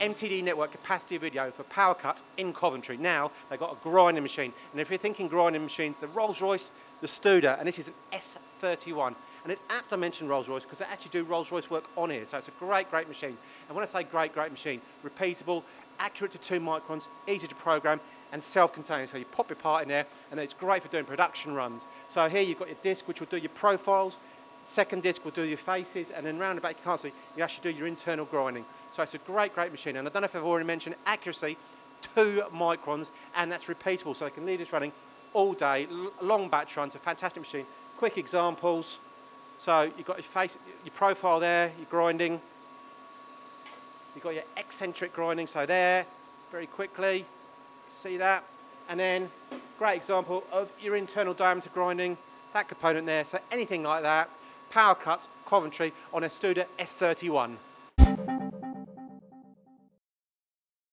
MTD Network capacity video for PowerKut in Coventry. Now they've got a grinding machine. And if you're thinking grinding machines, the Rolls-Royce, the Studer, and this is an S31. And it's apt to mention Rolls-Royce because they actually do Rolls-Royce work on here. So it's a great, great machine. And when I say great, great machine, repeatable, accurate to two microns, easy to program, and self-contained. So you pop your part in there, and it's great for doing production runs. So here you've got your disc, which will do your profiles, Second disc will do your faces, and then round about you can't see, you actually do your internal grinding. So it's a great, great machine. And I don't know if I've already mentioned accuracy, two microns, and that's repeatable, so they can leave this running all day, long batch runs, a fantastic machine. Quick examples. So you've got your face, your profile there, your grinding. You've got your eccentric grinding, so there, very quickly, see that. And then, great example of your internal diameter grinding, that component there, so anything like that PowerKut's Coventry on a Studer S31.